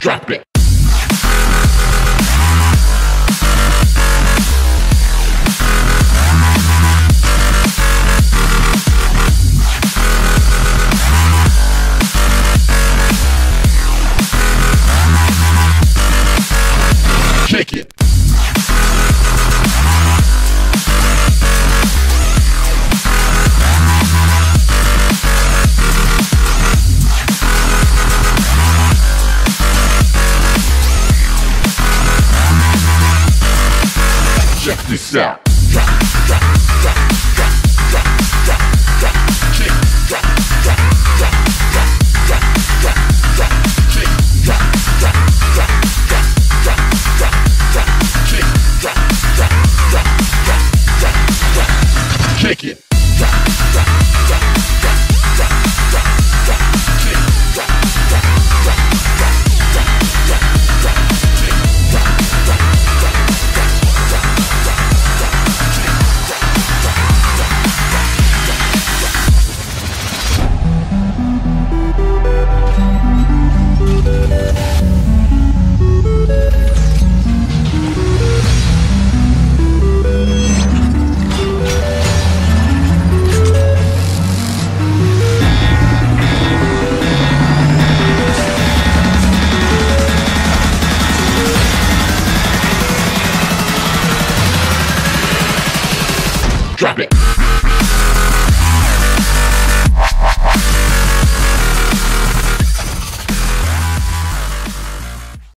Drop it. Check this out. Kick, drop, drop it.